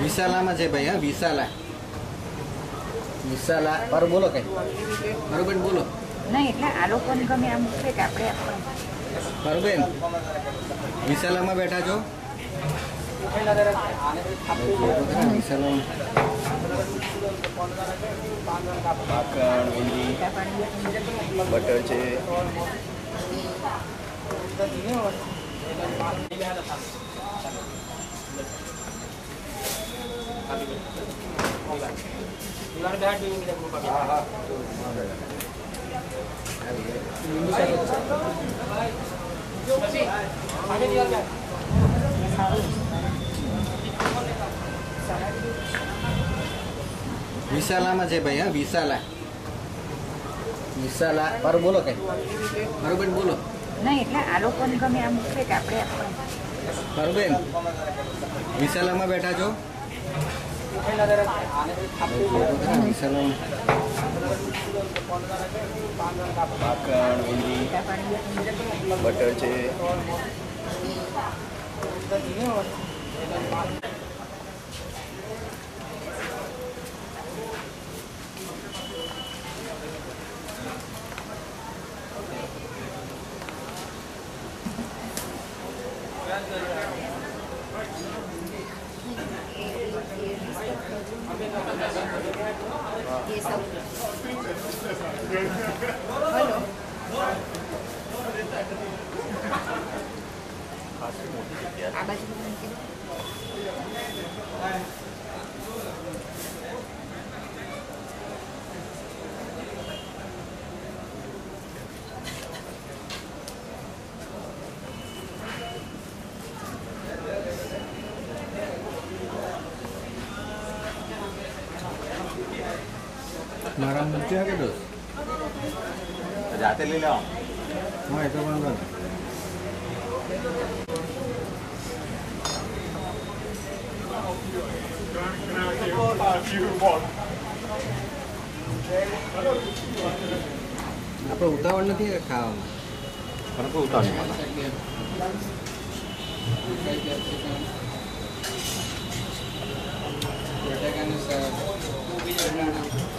Bisa lama aja ya, bisa lah. Bisa lah, baru bolok kan? Baru bolok. Nah, itu alokon kami amuk kita apa બરોબર વિશાલામાં બેઠા છો વિશાલામાં માખણ ઊંધી butter છે વિશાલામાં છે ભાઈ હા વિશાલા. વિશાલા બરોબર બોલો કઈ. બરોબર બોલો. નહીં એટલે આ લોકોને ગમે આમ કે આપણે આપવાનું બરોબર વિશાલામાં બેઠા છો? વિશાલામાં. માખણ ઊંધી બટર છે 아, 맛있는 게. મારા મૂક્યા કે દોસ્ત જાતે લઈ લેવા હા એ તો વાંધો નહીં આપણે ઉતાવળ નથી કે ખાવામાં પણ કોઈ ઉતાર નહીં બટાકાનું શાક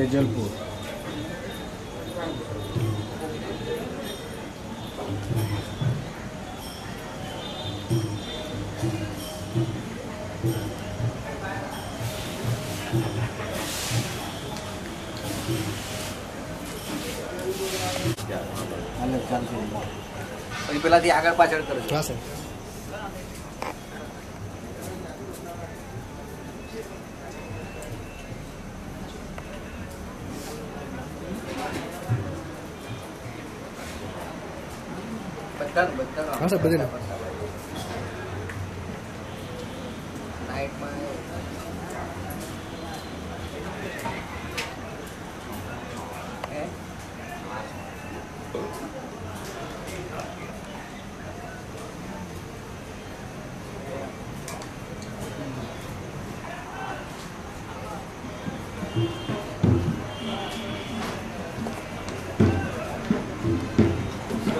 વેજલપુર. પેલાથી આગળ પાછળ કરજો હા સર બધાનું બધાનું હા સર બધા. નાઇટમાં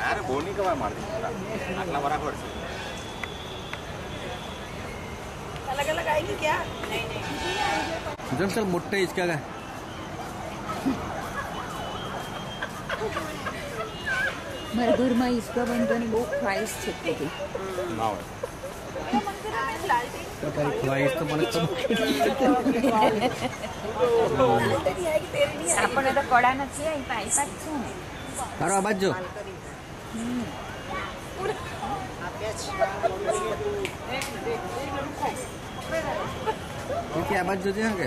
ગાવ ને યાર અરે બહુ નહીં કવાય મારતી આટલા બરાબર છે જમ ચાલ મોટા હિંચકા ગા મારા ઘરમાં ઈસકા બનવાની બહુ ખ્વાહિશ છે બધી ના હોય તો તારી ખ્વાહિશ તો મને ખબર આપણને તો કડા નથી આવી પાઇપા જ છે ને તારો આ બાજુ જો કે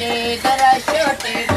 शेखर शेवटे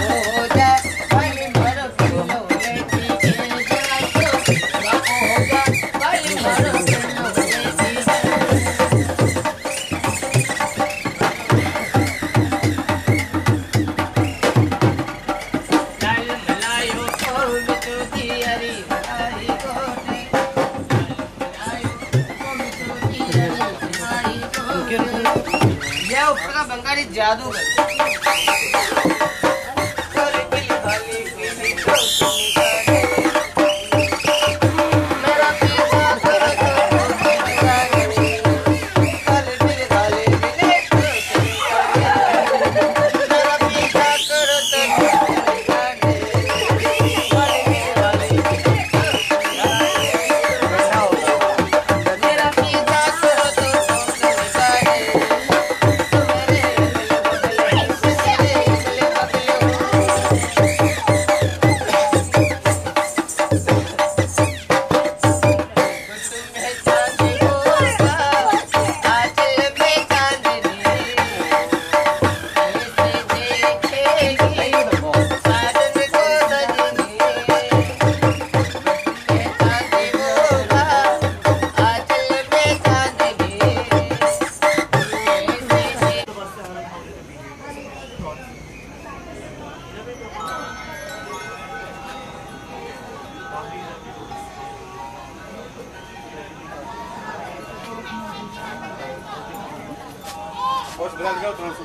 પોસ્ટ બધા ગયો ત્રણસો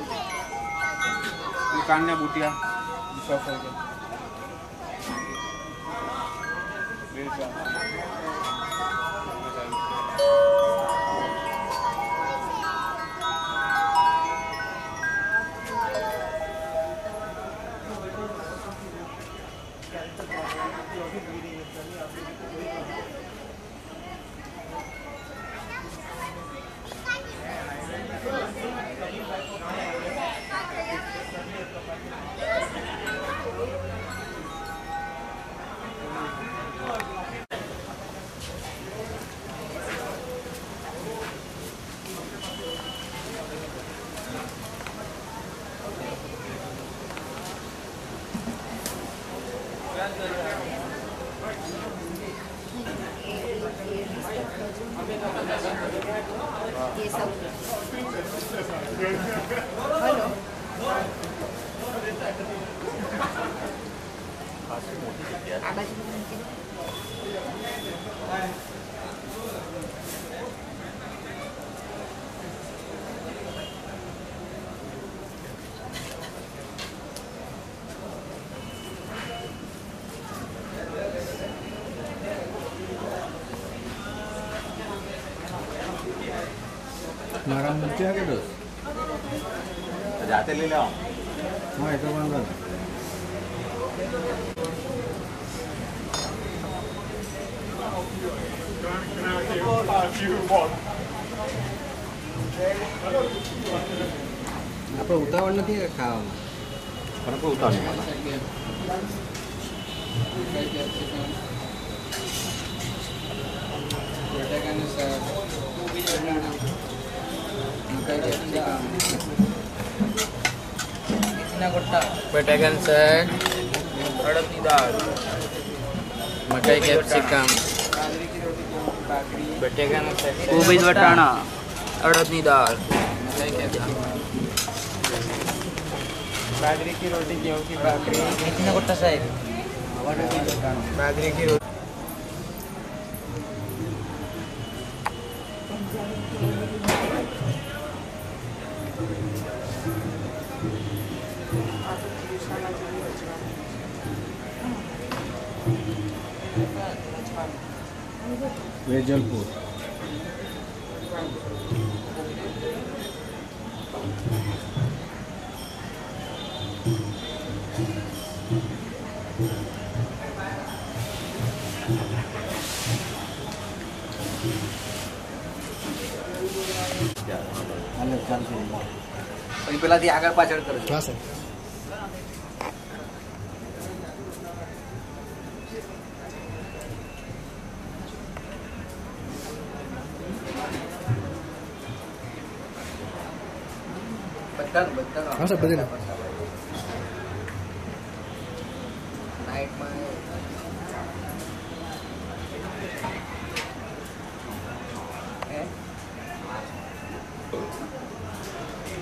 કાનને બુટિયા સો સો રૂપિયા 뒤에서. 헬로. 아, 아 마시면 되겠 મારા મૂક્યા કે દોસ્ત જાતે લઈ લેવા હા એ તો વાંધો નહીં हाँ આપણે ઉતાવળ નથી કે ખાવામાં પણ કોઈ ઉતાર નહીં મળતા. બટાકાનું શાક कितना गुट्टा बेटगन सैग अड़द की दाल मकई कैप्सिकम बेटगन कोबीज वटाणा अड़द की दाल बाजरे की रोटी गेहूँ की बाकरी कितना गुट्टा साहब बाजरे की रोटी Wejalpur Yeah, I. હાલો ચાલશે પછી પેલાથી આગળ પાછળ કરજો હા બધાનું હા, સર, બધાનું.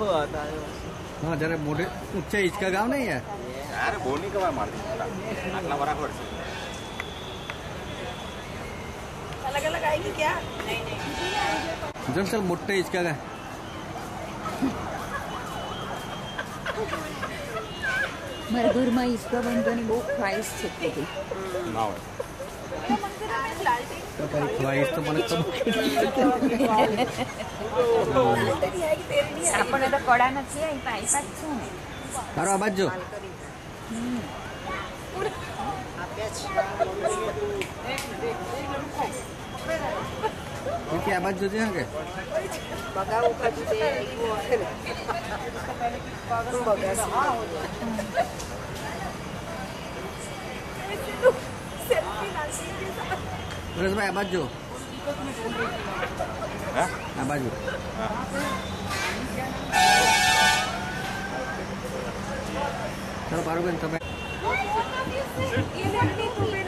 હિસકામાં હા જરા મોઢે ઊંચા હિંચકા ગાવ ને યાર અરે બહુ નહીં કહેવાય મારતી આટલા બરાબર છે જણ સર મોટા હિંચકા ગા મારા ઘરમાં ઈસકા બંધોની બહુ ખ્વાહિશ છે બધી ના હોય તો તારી ખ્વાહિશ તો મને ખબર આપણને તો કડા નથી આવી પાઇપા જ છે ને તારો આ બાજુ જો વિકી આ બાજુ જોજે હા કે પરેશભાઈ આ બાજુ જો હે આ બાજુ ચાલો પારુબેન તમે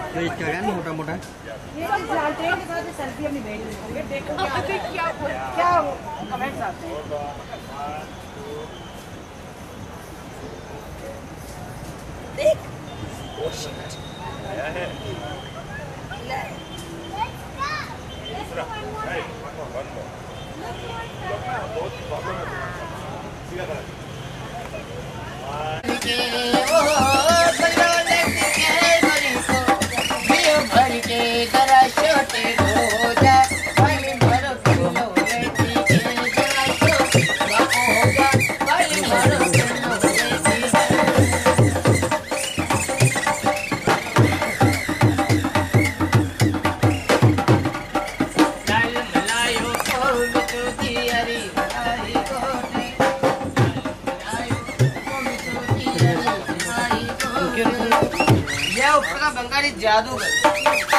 તો હિંચકા ગયા ને મોટા はい。 야, 누 가?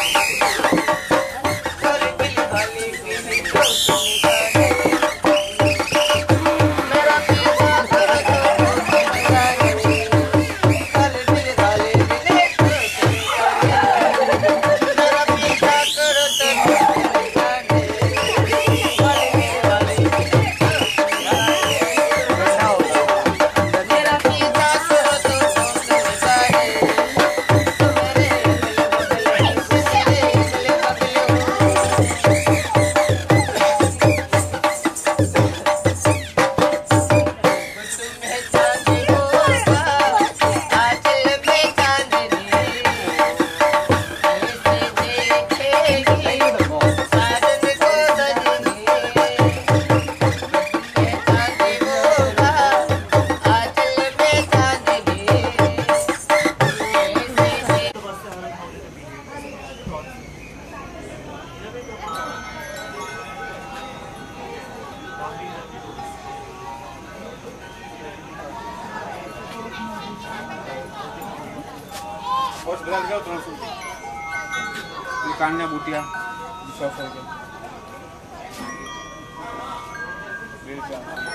रोटियाँ मेरे सौ